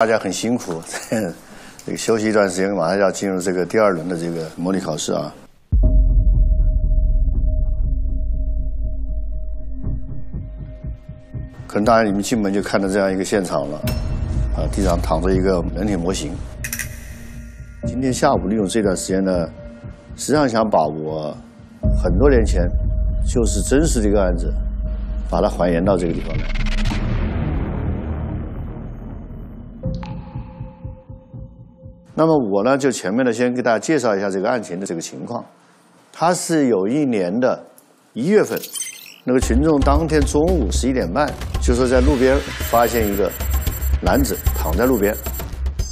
大家很辛苦，这个休息一段时间，马上要进入这个第二轮的这个模拟考试啊。可能大家你们进门就看到这样一个现场了，啊，地上躺着一个人体模型。今天下午利用这段时间呢，实际上想把我很多年前就是真实的一个案子，把它还原到这个地方来。那么我呢，就前面呢，先给大家介绍一下这个案情的这个情况。它是有一年的一月份，那个群众当天中午十一点半，就说在路边发现一个男子躺在路边，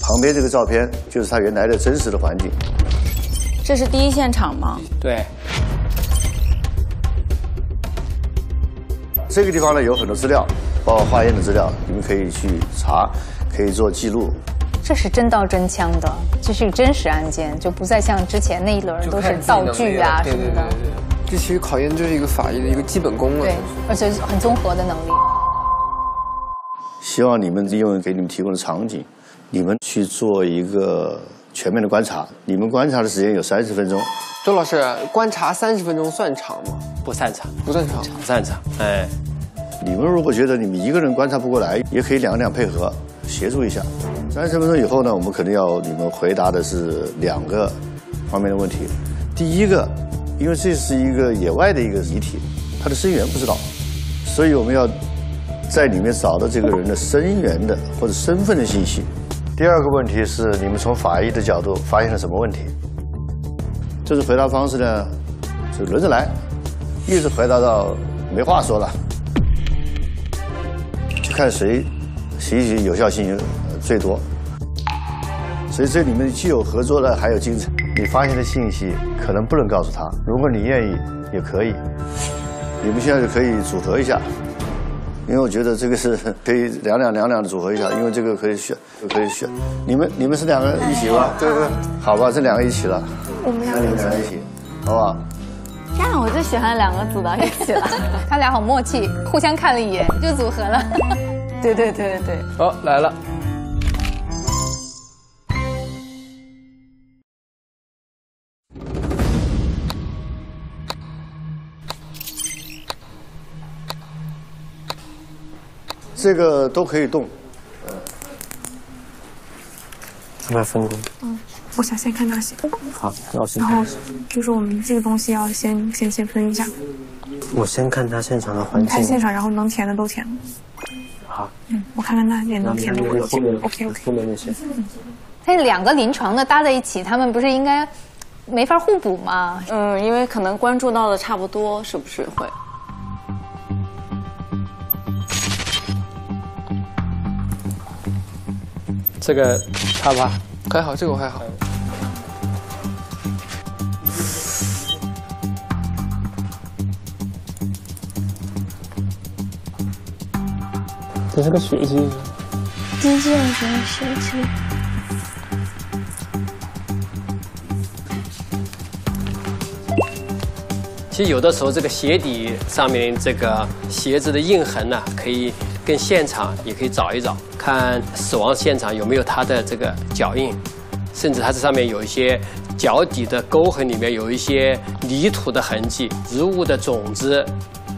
旁边这个照片就是他原来的真实的环境。这是第一现场吗？对，这个地方呢有很多资料，包括化验的资料，你们可以去查，可以做记录。这是真刀真枪的，这是个真实案件，就不再像之前那一轮都是道具啊什么的。这其实考验就是一个法医的一个基本功了。对，而且很综合的能力。希望你们利用给你们提供的场景，你们去做一个全面的观察。你们观察的时间有三十分钟。周老师，观察三十分钟算长吗？不算长，不算长，不算长。哎，你们如果觉得你们一个人观察不过来，也可以两两配合，协助一下。三十分钟以后呢，我们肯定要你们回答的是两个方面的问题。第一个，因为这是一个野外的一个遗体，他的生源不知道，所以我们要在里面找到这个人的生源的或者身份的信息。第二个问题是，你们从法医的角度发现了什么问题？这次回答方式呢，就轮着来，一直回答到没话说了，就看谁信息有效性最多。所以这里面既有合作的，还有精彩。你发现的信息可能不能告诉他，如果你愿意，也可以。你们现在就可以组合一下，因为我觉得这个是可以两两两两的组合一下，因为这个可以选，可以选。你们你们是两个一起吧？对对。好吧，这两个一起了。我们那你们俩一起，好不好？这样我就喜欢两个组到一起了，他俩好默契，互相看了一眼就组合了。对对对对对。好，来了。这个都可以动。怎么分工？嗯，我想先看他写。好，那我先然后就是我们这个东西要先先先分一下，我先看他现场的环境。看现场，然后能填的都填。好。嗯，我看看那也能填的我都后面 OK OK。后面那些。他两个临床的搭在一起，他们不是应该没法互补吗？嗯，因为可能关注到的差不多，是不是会？这个差吧？还好，这个我还好。这是个血迹。机器人学血迹。其实有的时候，这个鞋底上面这个鞋子的印痕呢，可以跟现场也可以找一找，看死亡现场有没有他的这个脚印，甚至它这上面有一些脚底的沟痕，里面有一些泥土的痕迹、植物的种子、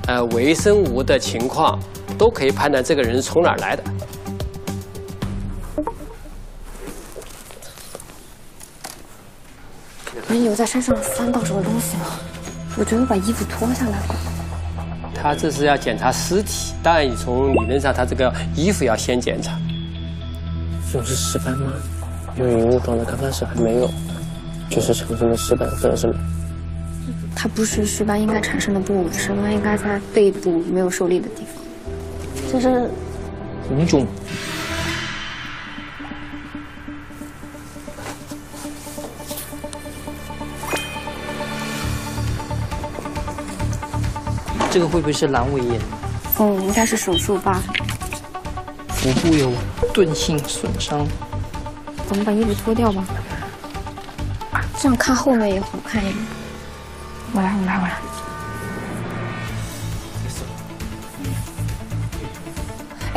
呃微生物的情况，都可以判断这个人是从哪儿来的。人有在身上翻到什么东西吗？我觉得把衣服脱下来吧。他这是要检查尸体，当然你从理论上，他这个衣服要先检查。这种是尸斑吗？因为云雾状的刚开始还没有，就是产生的尸斑，或者是它不是尸斑应该产生的部位，尸斑应该在背部没有受力的地方。这是红肿。这个会不会是阑尾炎？嗯，应该是手术疤。腹部有钝性损伤。咱们把衣服脱掉吧，这样看后面也好看一点。我来，我来，我来。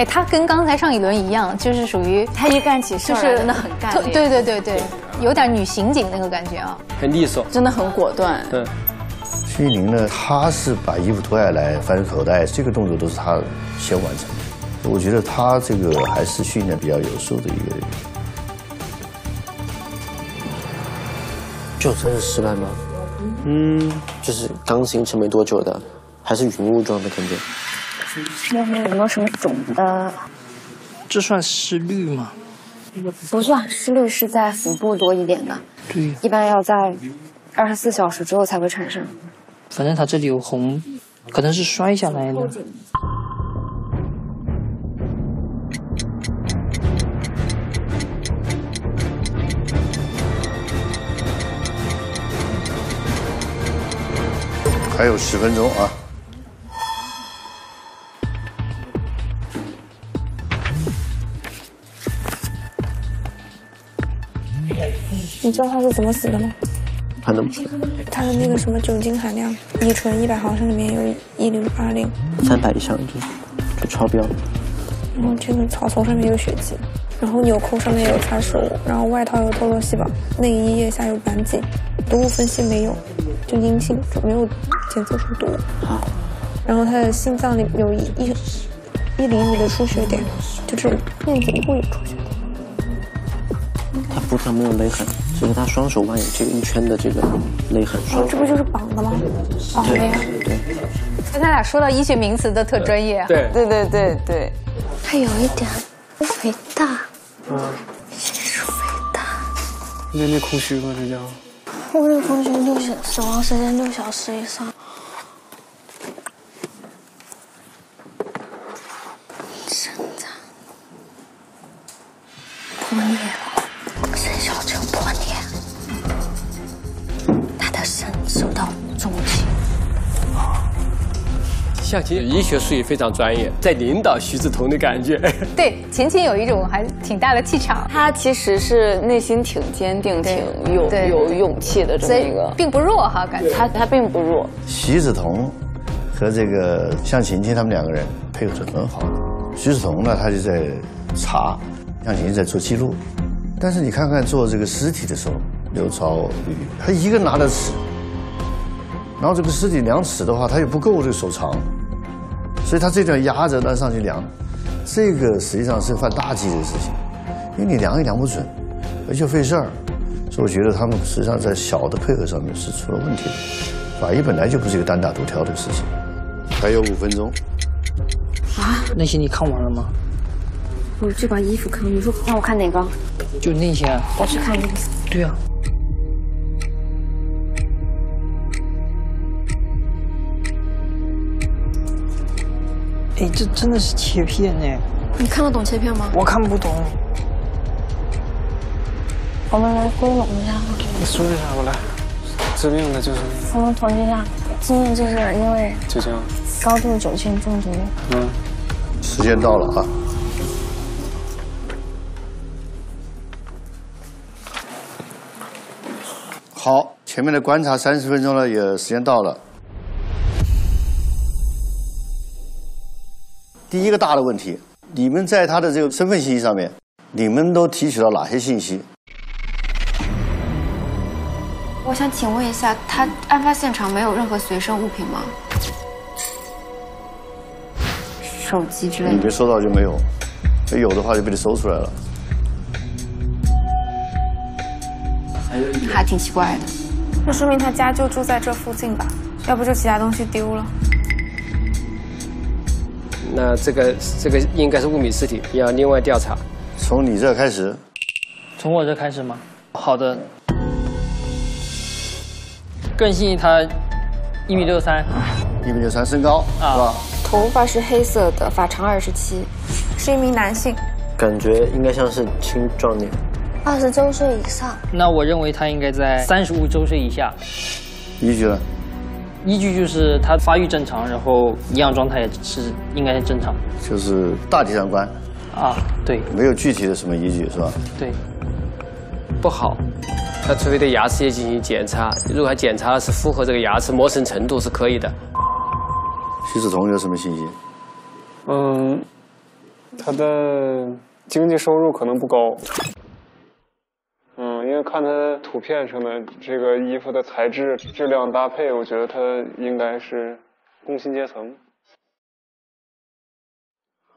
哎，他跟刚才上一轮一样，就是属于他一干起事就是真的很干练，对对对对，有点女刑警那个感觉啊。很利索。真的很果断。对，徐宁呢，他是把衣服脱下来翻口袋，这个动作都是他先完成的。我觉得他这个还是训练比较有素的一个人。就真是失败吗？嗯，就是刚形成没多久的，还是云雾状的感觉。摸摸有没有什么肿的？这算湿绿吗？不算，湿绿是在腹部多一点的，对，一般要在二十四小时之后才会产生。反正它这里有红，可能是摔下来的。还有十分钟啊！你知道他是怎么死的吗？还能他的那个什么酒精含量，乙醇一百毫升里面有一零八零，三百以上就就超标。然后这个草丛上面有血迹，然后纽扣上面有擦拭物，然后外套有脱落细胞，内衣腋下有斑迹，毒物分析没有，就阴性，就没有检测出毒。好然后他的心脏里有一一一厘米的出血点，就这种面颈部有出血点。他腹上没有勒痕，只是他双手腕有这个一圈的这个勒痕。哦，这不就是绑的吗？绑的呀。对，那他俩说到医学名词都特专业啊。对对对对对，它有一点肥大，嗯，血属肥大。那那空虚吗？这叫？我的空虚六小死亡时间六小时以上。肾脏破裂了，向琴医学术语非常专业，在领导徐志同的感觉。对，琴琴有一种还挺大的气场，她其实是内心挺坚定、挺有有勇气的这么一个，并不弱哈，感觉。她她并不弱。徐子彤和这个向晴晴他们两个人配合得很好。徐子彤呢，他就在查，向晴晴在做记录。但是你看看做这个尸体的时候，刘超宇他一个拿着尺，然后这个尸体量尺的话，他又不够这个手长，所以他这段压着让上去量，这个实际上是犯大忌的事情，因为你量也量不准，而且费事儿。所以我觉得他们实际上在小的配合上面是出了问题的。法医本来就不是一个单打独挑的事情。还有五分钟，啊，那些你看完了吗？我去把衣服看，你说让我看哪个？就那些啊。我去看那个。对啊。哎，这真的是切片呢！你看得懂切片吗？我看不懂。我们来归拢一下。你说一下，我来。致命的就是我们统计一下，致命就是因为就这样。高度酒精中毒。嗯。时间到了啊！好，前面的观察三十分钟了，也时间到了。第一个大的问题，你们在他的这个身份信息上面，你们都提取到哪些信息？我想请问一下，他案发现场没有任何随身物品吗？手机之类的？你没收到就没有，有的话就被你搜出来了。还挺奇怪的。那说明他家就住在这附近吧？要不就其他东西丢了。那这个这个应该是物品尸体，要另外调查。从你这开始，从我这开始吗？好的。更细，他一米六三，一米六三，身高是吧？头发是黑色的，发长二十七，是一名男性，感觉应该像是青壮年，二十周岁以上。那我认为他应该在三十五周岁以下。依据呢？依据就是他发育正常，然后营养状态也是应该是正常。就是大体上观。啊，对。没有具体的什么依据是吧？对。不好，他除非对牙齿也进行检查，如果他检查是符合这个牙齿磨损程度是可以的。徐子彤有什么信息？嗯，他的经济收入可能不高。嗯，因为看他图片上的这个衣服的材质、质量搭配，我觉得他应该是工薪阶层。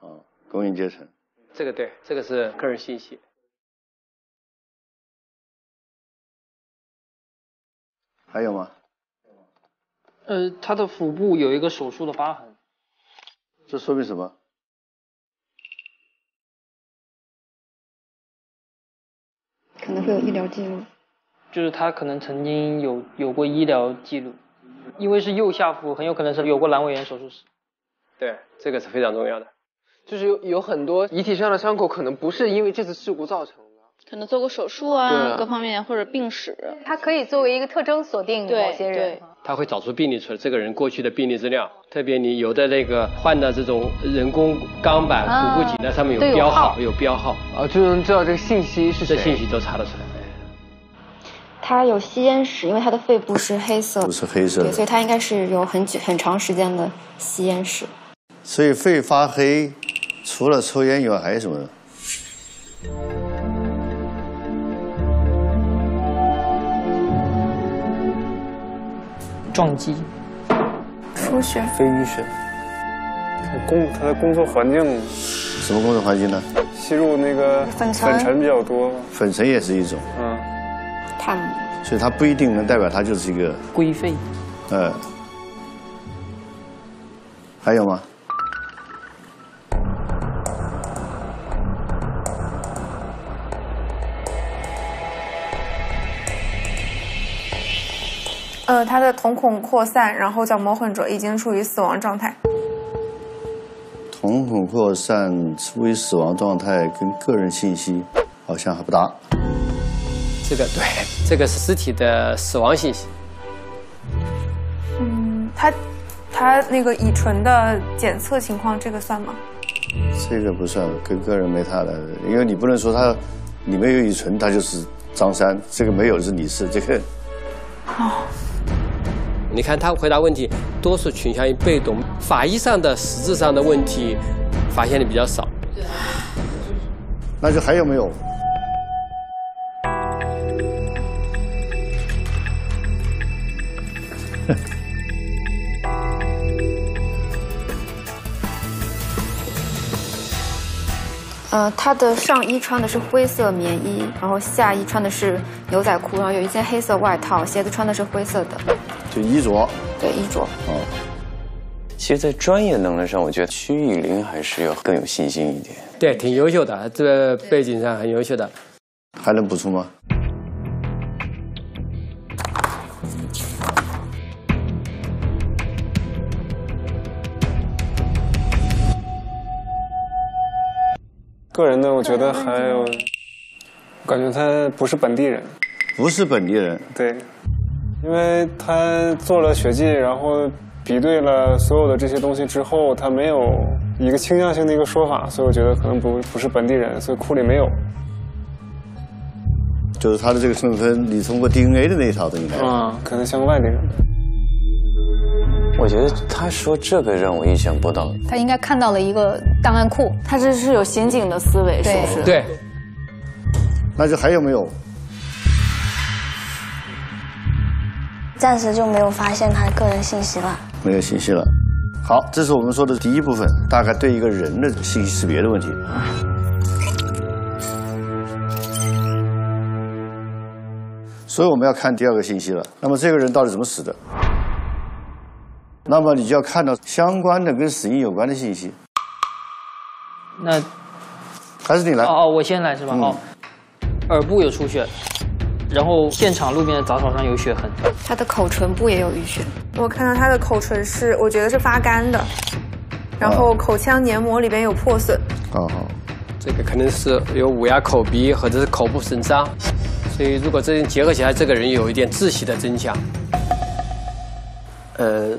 啊，工薪阶层。这个对，这个是个人信息。还有吗？呃，他的腹部有一个手术的疤痕，这说明什么？会有医疗记录。就是他可能曾经有有过医疗记录，因为是右下腹，很有可能是有过阑尾炎手术史。对，这个是非常重要的。就是有有很多遗体上的伤口，可能不是因为这次事故造成的，可能做过手术啊，各方面或者病史。它可以作为一个特征锁定某些人。他会找出病历出来，这个人过去的病历资料，特别你有的那个换的这种人工钢板、腹部颈那上面有标号，有标号啊，就能知道这个信息是这信息都查得出来。他有吸烟史，因为他的肺部是黑色，不是黑色，对，所以他应该是有很久很长时间的吸烟史。所以肺发黑，除了抽烟以外还有什么？撞击、出血、非淤血。工他的工作环境，什么工作环境呢？吸入那个粉尘，粉尘比较多。粉尘也是一种。嗯。碳。所以它不一定能代表它就是一个硅肺。呃。还有吗？呃，他的瞳孔扩散，然后角膜混浊，已经处于死亡状态。瞳孔扩散处于死亡状态，跟个人信息好像还不搭。这个对，这个是尸体的死亡信息。嗯，他他那个乙醇的检测情况，这个算吗？这个不算，跟个人没太大的，因为你不能说他里面有乙醇，他就是张三，这个没有是李四，这个。哦。你看他回答问题，多数倾向于被动，法医上的实质上的问题发现的比较少。那就还有没有？呃，他的上衣穿的是灰色棉衣，然后下衣穿的是牛仔裤，然后有一件黑色外套，鞋子穿的是灰色的。就衣着。对衣着。哦。其实，在专业能力上，我觉得曲以林还是要更有信心一点。对，挺优秀的，这个背景上很优秀的。还能补充吗？个人呢，我觉得还有，我感觉他不是本地人，不是本地人，对，因为他做了血迹，然后比对了所有的这些东西之后，他没有一个倾向性的一个说法，所以我觉得可能不不是本地人，所以库里没有。就是他的这个身份，你通过 DNA 的那一套的应该，啊，可能像个外地人。我觉得他说这个让我意想不到。他应该看到了一个档案库，他这是有刑警的思维，是不是？对。那就还有没有？暂时就没有发现他个人信息了。没有信息了。好，这是我们说的第一部分，大概对一个人的信息识别的问题。所以我们要看第二个信息了。那么这个人到底怎么死的？那么你就要看到相关的跟死因有关的信息。那还是你来？哦哦，我先来是吧？哦，耳部有出血，然后现场路边的杂草上有血痕。他的口唇部也有淤血。我看到他的口唇是，我觉得是发干的，然后口腔黏膜里边有破损。哦好，这个肯定是有捂压口鼻或者是口部损伤，所以如果这结合起来，这个人有一点窒息的征象。呃。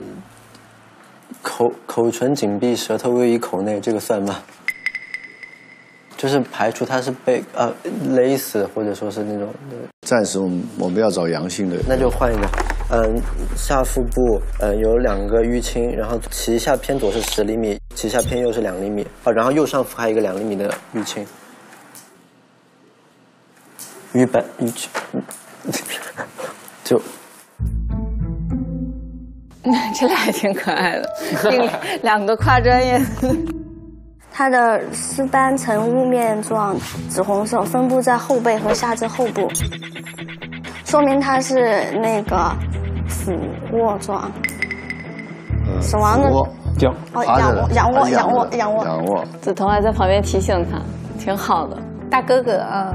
口口唇紧闭，舌头位于口内，这个算吗？就是排除他是被呃勒死，或者说是那种。暂时我们我们要找阳性的。那就换一个。嗯，下腹部嗯有两个淤青，然后脐下偏左是十厘米，脐下偏右是两厘米，啊，然后右上腹还有一个两厘米的淤青。淤斑淤青，就 这俩还挺可爱的，并两个跨专业。它的丝斑呈雾面状紫红色，分布在后背和下肢后部，说明它是那个俯卧状。死亡的仰哦，仰卧，仰卧，仰卧，仰卧。仰卧。梓潼还在旁边提醒他，挺好的，大哥哥啊。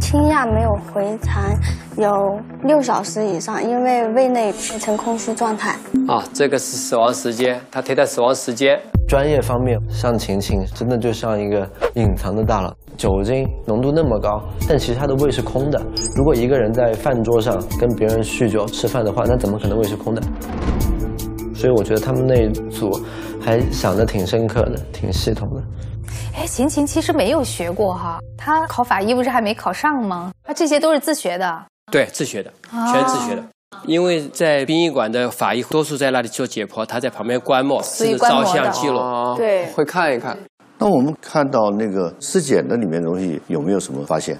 倾轧没有回弹，有六小时以上，因为胃内呈空虚状态。啊，这个是死亡时间，他推断死亡时间。专业方面，像晴晴真的就像一个隐藏的大佬，酒精浓度那么高，但其实他的胃是空的。如果一个人在饭桌上跟别人酗酒吃饭的话，那怎么可能胃是空的？所以我觉得他们那一组还想的挺深刻的，挺系统的。哎，琴琴其实没有学过哈，她考法医不是还没考上吗？她这些都是自学的。对，自学的，全自学的。因为在殡仪馆的法医多数在那里做解剖，他在旁边观摩，是照相记录，对，会看一看。那我们看到那个尸检的里面东西有没有什么发现？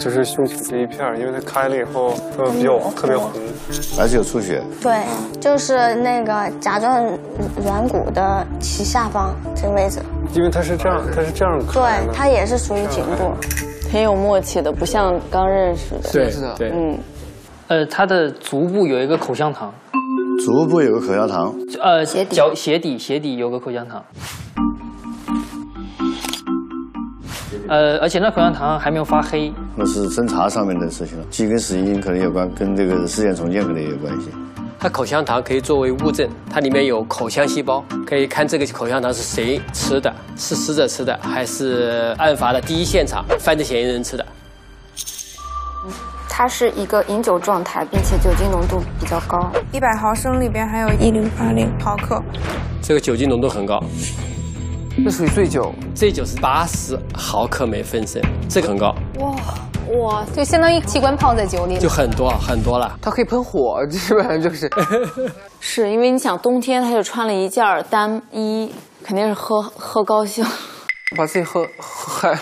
就是胸前这一片，因为它开了以后，会，比较特别红，而且有出血。对，就是那个甲状软骨的其下方这个位置。因为它是这样，它是这样开对，它也是属于颈部。很有默契的，不像刚认识的。对，是的，对，嗯，呃，它的足部有一个口香糖，足部有个口香糖，呃，鞋底脚鞋底鞋底有个口香糖，呃，而且那口香糖还没有发黑。那是侦查上面的事情了，鸡跟死因可能有关，跟这个尸检重建可能也有关系。它口香糖可以作为物证，它里面有口腔细胞，可以看这个口香糖是谁吃的，是死者吃的，还是案发的第一现场犯罪嫌疑人吃的。它是一个饮酒状态，并且酒精浓度比较高，一百毫升里边还有一零八零毫克，这个酒精浓度很高。这属于醉酒，醉酒是八十毫克每分升，这个很高。哇哇，就相当于器官泡在酒里，就很多很多了。它可以喷火，基本上就是。是因为你想冬天他就穿了一件单衣，肯定是喝喝高兴，把自己喝喝害了。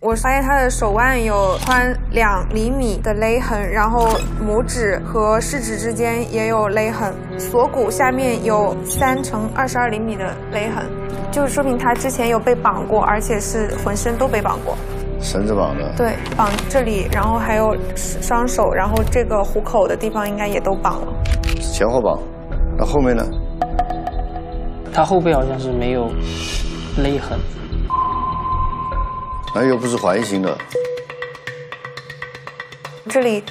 我发现他的手腕有宽两厘米的勒痕，然后拇指和食指之间也有勒痕，锁骨下面有三乘二十二厘米的勒痕，就是说明他之前有被绑过，而且是浑身都被绑过。绳子绑的。对，绑这里，然后还有双手，然后这个虎口的地方应该也都绑了。前后绑，那后面呢？他后背好像是没有勒痕。那又不是环形的。这里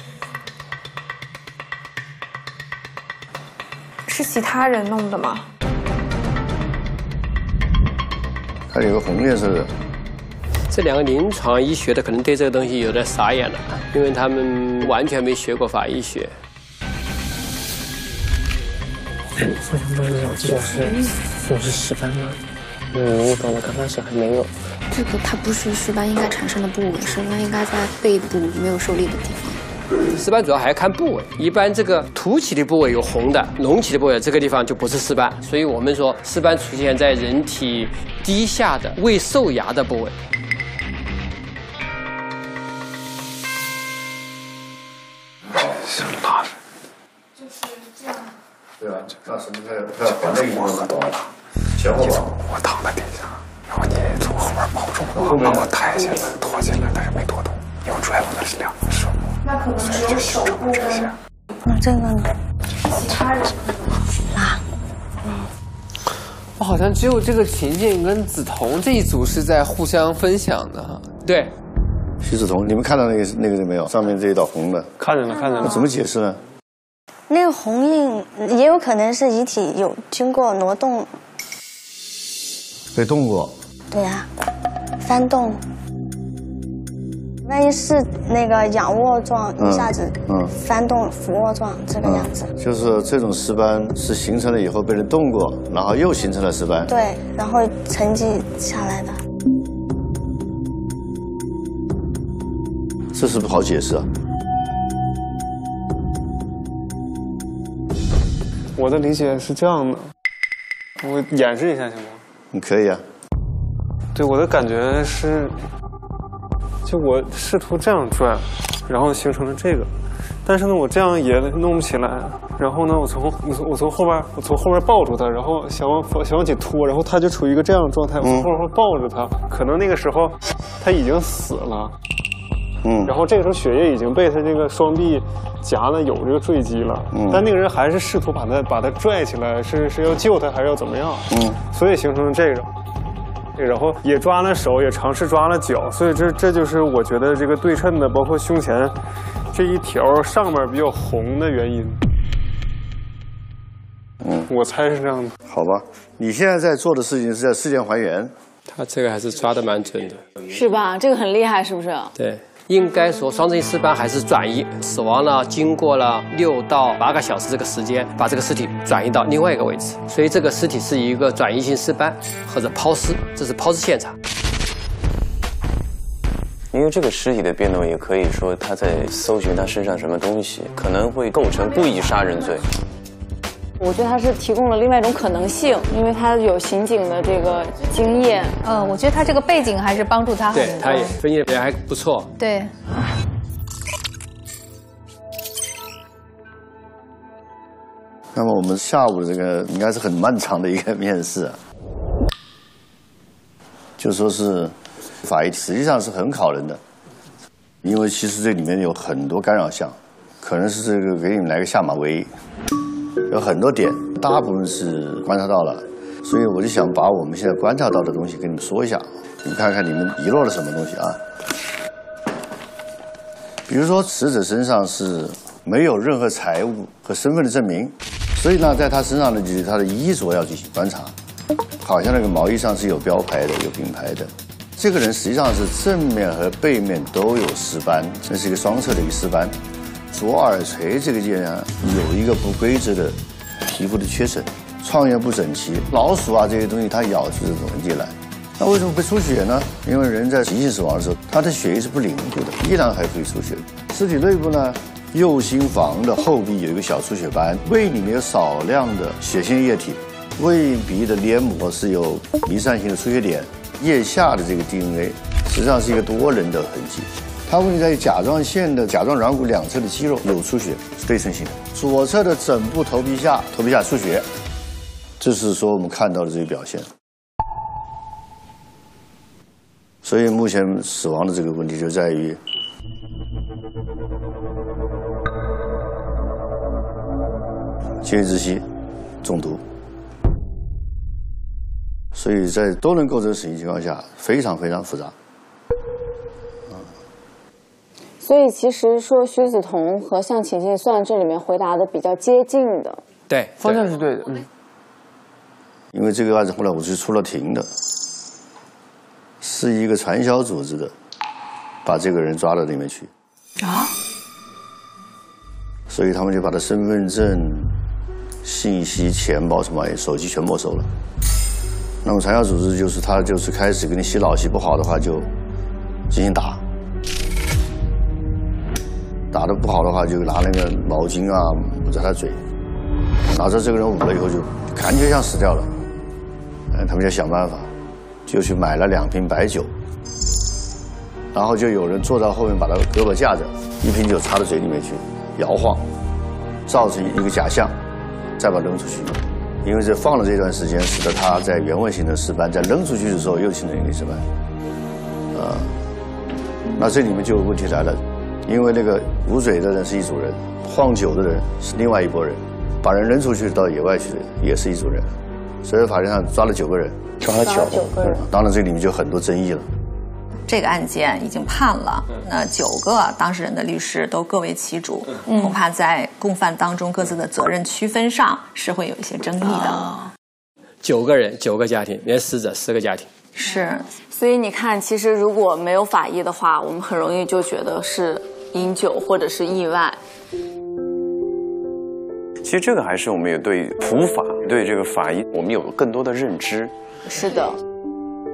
是其他人弄的吗？它有个红颜色的。这两个临床医学的可能对这个东西有点傻眼了，因为他们完全没学过法医学。我想问一下，这种是这种是尸斑吗？嗯，我懂了，刚开始还没有。这个它不是尸斑应该产生的部位，尸斑应该在背部没有受力的地方。尸斑主要还要看部位，一般这个凸起的部位有红的，隆起的部位这个地方就不是尸斑，所以我们说尸斑出现在人体低下的未受牙的部位。什么大人？对啊，那什么他他把那个地方我懂了，前后。我躺在底下，然后你从后面抱住我，把我抬起来、拖起来，但是没拖动，因为我拽我的是两，那可能只有手部这些。那这个呢？其他人啊，我好像只有这个秦晋跟梓潼这一组是在互相分享的哈。对，徐梓潼，你们看到那个那个人没有？上面这一道红的，看见了，看见了。怎么解释呢？那个红印也有可能是遗体有经过挪动，被动过。对呀、翻动。万一是那个仰卧状，嗯一下子嗯翻动俯卧状这个样子，就是这种尸斑是形成了以后被人动过，然后又形成了尸斑。对，然后沉积下来的。这是不好解释啊。我的理解是这样的，我演示一下行吗？你可以啊。对，我的感觉是，就我试图这样转，然后形成了这个，但是呢，我这样也弄不起来。然后呢，我从我从后边，我从后边抱住他，然后想往想往起拖，然后他就处于一个这样的状态，我从后边抱着他，可能那个时候他已经死了。嗯，然后这个时候血液已经被他那个双臂夹的有这个坠机了，嗯，但那个人还是试图把他把他拽起来，是是要救他还是要怎么样？嗯，所以形成了这个，然后也抓了手，也尝试抓了脚，所以这这就是我觉得这个对称的，包括胸前这一条上面比较红的原因。嗯，我猜是这样的。好吧，你现在在做的事情是在事件还原。他这个还是抓的蛮准的，是吧？这个很厉害，是不是？对，应该说双正尸斑还是转移死亡了，经过了六到八个小时这个时间，把这个尸体转移到另外一个位置，所以这个尸体是一个转移性尸斑或者抛尸，这是抛尸现场。因为这个尸体的变动，也可以说他在搜寻他身上什么东西，可能会构成故意杀人罪。我觉得他是提供了另外一种可能性，因为他有刑警的这个经验。嗯，我觉得他这个背景还是帮助他很多。对，他也分析的还不错。对。那么我们下午的这个应该是很漫长的一个面试，啊，就说是法医实际上是很考人的，因为其实这里面有很多干扰项，可能是这个给你们来个下马威，有很多点，大部分是观察到了，所以我就想把我们现在观察到的东西跟你们说一下，你们看看你们遗落了什么东西啊？比如说死者身上是没有任何财物和身份的证明。所以呢，在他身上呢，就是他的衣着要进行观察，好像那个毛衣上是有标牌的，有品牌的。这个人实际上是正面和背面都有尸斑，这是一个双侧的一个尸斑。左耳垂这个地方有一个不规则的皮肤的缺损，创业不整齐，老鼠啊这些东西它咬出这种痕迹来。那为什么会出血呢？因为人在急性死亡的时候，他的血液是不凝固的，依然还可以出血。尸体内部呢？右心房的后壁有一个小出血斑，胃里面有少量的血性液体，胃壁的黏膜是有弥散性的出血点，腋下的这个 DNA 实际上是一个多人的痕迹。它问题在于甲状腺的甲状软骨两侧的肌肉有出血，是对称性的。左侧的枕部头皮下头皮下出血，这是说我们看到的这些表现。所以目前死亡的这个问题就在于。血窒息中毒，所以在都能构成死刑情况下，非常非常复杂。所以其实说徐子彤和向晴晴算这里面回答的比较接近的，对，方向是对的。嗯，因为这个案子后来我是出了庭的，是一个传销组织的，把这个人抓到里面去啊，所以他们就把他身份证。信息、钱包什么玩意，手机全没收了。那么传销组织就是他就是开始给你洗脑，洗不好的话就进行打，打的不好的话就拿那个毛巾啊捂着他嘴，拿着这个人捂了以后就感觉像死掉了。嗯，他们就想办法，就去买了两瓶白酒，然后就有人坐到后面把他胳膊架着，一瓶酒插到嘴里面去摇晃，造成一个假象。再把扔出去，因为这放了这段时间，使得他在原位形成尸斑，在扔出去的时候又形成一个尸斑，啊，那这里面就有问题来了，因为那个捂嘴的人是一组人，晃酒的人是另外一拨人，把人扔出去到野外去的也是一组人，所以法庭上抓了九个人，抓了九个人，当然这里面就很多争议了。这个案件已经判了，那九个当事人的律师都各为其主，恐怕在共犯当中各自的责任区分上是会有一些争议的。九个人，九个家庭，连死者四个家庭。是，所以你看，其实如果没有法医的话，我们很容易就觉得是饮酒或者是意外。其实这个还是我们也对普法、对这个法医，我们有更多的认知。是的。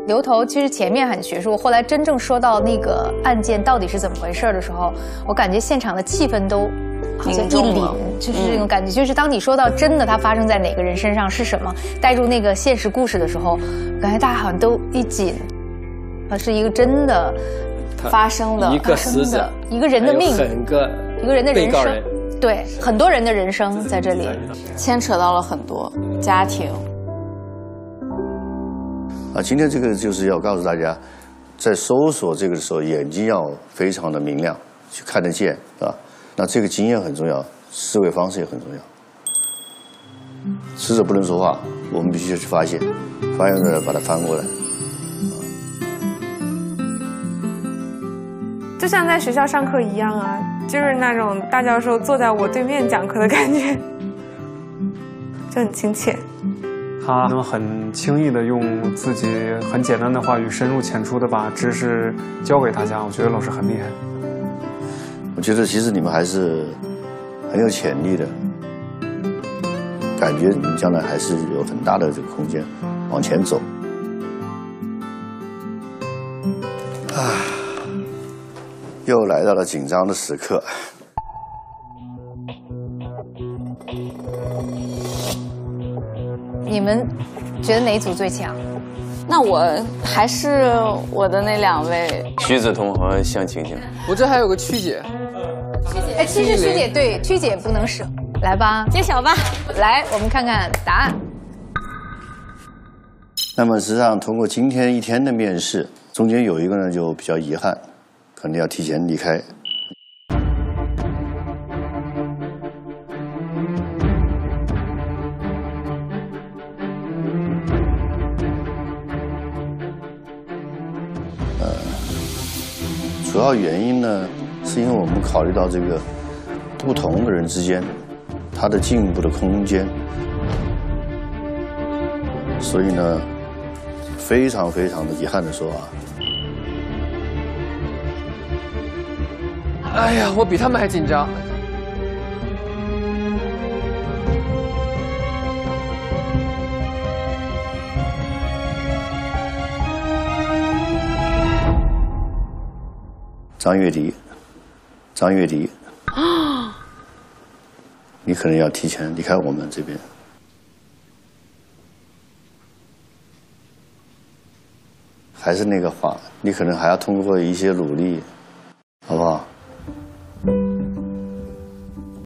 牛头其实前面很学术，后来真正说到那个案件到底是怎么回事的时候，我感觉现场的气氛都好像一凛，就是这种感觉。就是当你说到真的它发生在哪个人身上是什么，带入那个现实故事的时候，感觉大家好像都一紧，它是一个真的发生的一个死者，一个人的命，整个一个人的人生，对很多人的人生在这里牵扯到了很多家庭。啊，今天这个就是要告诉大家，在搜索这个的时候，眼睛要非常的明亮，去看得见，啊。那这个经验很重要，思维方式也很重要。死者不能说话，我们必须去发现，发现了把它翻过来。就像在学校上课一样啊，就是那种大教授坐在我对面讲课的感觉，就很亲切。他能很轻易的用自己很简单的话语，深入浅出的把知识教给大家。我觉得老师很厉害。我觉得其实你们还是很有潜力的，感觉你们将来还是有很大的这个空间往前走。啊，又来到了紧张的时刻。你们觉得哪一组最强？那我还是我的那两位徐子彤和向晴晴。我这还有个曲姐，曲姐，哎，其实曲姐对，曲姐不能省。来吧，揭晓吧。来，我们看看答案。那么实际上，通过今天一天的面试，中间有一个呢就比较遗憾，你要提前离开。主要原因呢，是因为我们考虑到这个不同的人之间，他的进步的空间，所以呢，非常非常的遗憾的说啊，哎呀，我比他们还紧张。张月迪，张月迪，啊，你可能要提前离开我们这边。还是那个话，你可能还要通过一些努力，好不好？